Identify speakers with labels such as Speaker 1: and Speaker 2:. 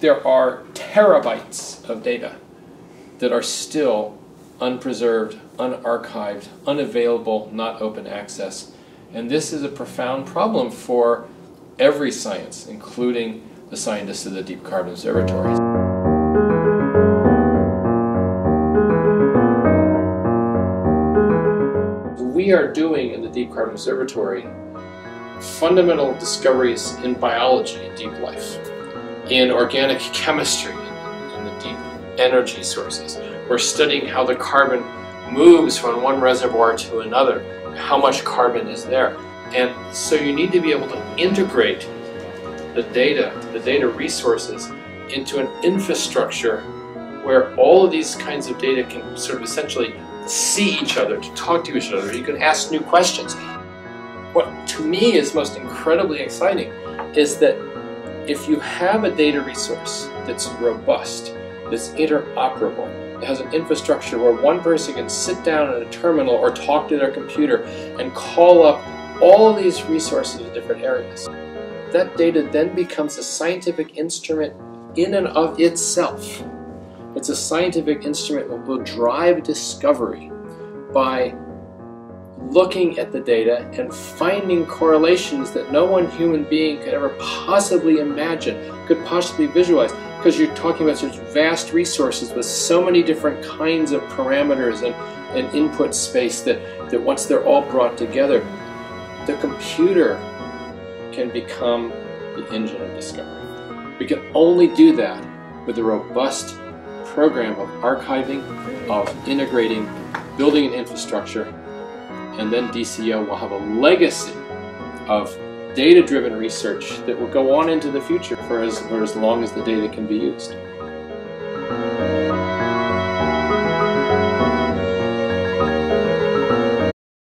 Speaker 1: there are terabytes of data that are still unpreserved, unarchived, unavailable, not open access. And this is a profound problem for every science, including the scientists of the Deep Carbon Observatory. We are doing in the Deep Carbon Observatory fundamental discoveries in biology and deep life, in organic chemistry, in the deep energy sources. We're studying how the carbon moves from one reservoir to another, how much carbon is there. And so you need to be able to integrate the data, the data resources, into an infrastructure where all of these kinds of data can sort of essentially see each other, to talk to each other. You can ask new questions. What to me is most incredibly exciting is that if you have a data resource that's robust, that's interoperable, it has an infrastructure where one person can sit down at a terminal or talk to their computer and call up all these resources in different areas. That data then becomes a scientific instrument in and of itself. It's a scientific instrument that will drive discovery by looking at the data and finding correlations that no one human being could ever possibly imagine, could possibly visualize, because you're talking about such vast resources with so many different kinds of parameters and, and input space that, that once they're all brought together, the computer can become the engine of discovery. We can only do that with a robust program of archiving, of integrating, building an infrastructure, and then DCO will have a legacy of data-driven research that will go on into the future for as, for as long as the data can be used.